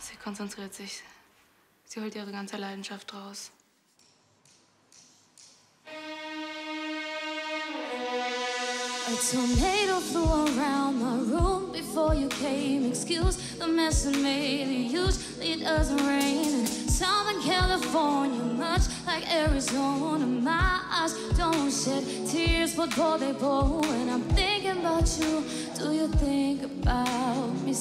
Sie konzentriert sich. Sie holt ihre ganze Leidenschaft raus. A tornado flew around my room before you came. Excuse the mess I made. Usually it doesn't rain in Southern California, much like Arizona. My eyes don't shed tears, but boy they pour. And I'm thinking about you. Do you think about me?